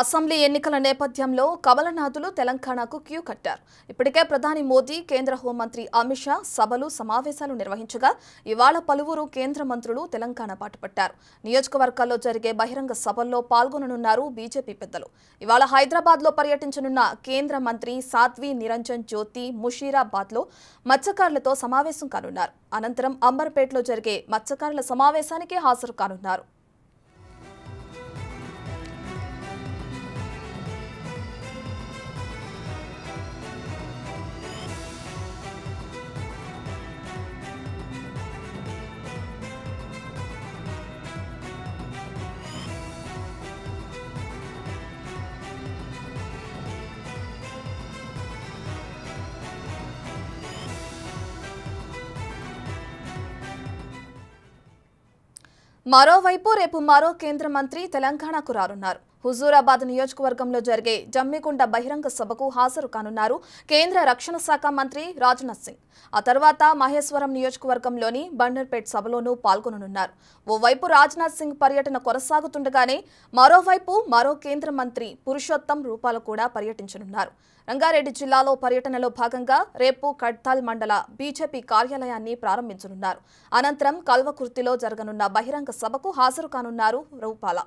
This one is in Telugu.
అసెంబ్లీ ఎన్నికల నేపథ్యంలో కమలనాథులు తెలంగాణకు క్యూ కట్టారు. ఇప్పటికే ప్రధాని మోదీ కేంద్ర హోంమంత్రి అమిత్ షా సభలు సమావేశాలు నిర్వహించగా ఇవాళ పలువురు కేంద్ర మంత్రులు తెలంగాణ పాటుపట్టారు నియోజకవర్గాల్లో జరిగే బహిరంగ సభల్లో పాల్గొననున్నారు బీజేపీ పెద్దలు. ఇవాళ హైదరాబాద్లో పర్యటించనున్న కేంద్ర మంత్రి సాధ్వి నిరంజన్ జ్యోతి ముషీరాబాద్లో మత్స్యకారులతో సమావేశం కానున్నారు. అనంతరం అంబర్పేటలో జరిగే మత్స్యకారుల సమావేశానికి హాజరు కానున్నారు. మరోవైపు రేపు మరో కేంద్ర మంత్రి తెలంగాణకు రానున్నారు. హుజూరాబాద్ నియోజకవర్గంలో జరిగే జమ్మికుంట బహిరంగ సభకు హాజరు కానున్నారు కేంద్ర రక్షణ శాఖ మంత్రి రాజ్నాథ్ సింగ్. ఆ తర్వాత మహేశ్వరం నియోజకవర్గంలోని బండర్పేట్ సభలోనూ పాల్గొననున్నారు. ఓవైపు రాజ్నాథ్ సింగ్ పర్యటన కొనసాగుతుండగానే మరోవైపు మరో కేంద్ర మంత్రి పురుషోత్తం రూపాల కూడా పర్యటించనున్నారు. రంగారెడ్డి జిల్లాలో పర్యటనలో భాగంగా రేపు కడ్తాల్ మండల బీజేపీ కార్యాలయాన్ని ప్రారంభించనున్నారు. అనంతరం కల్వకుర్తిలో జరగనున్న బహిరంగ సభకు హాజరు కానున్నారు రూపాల.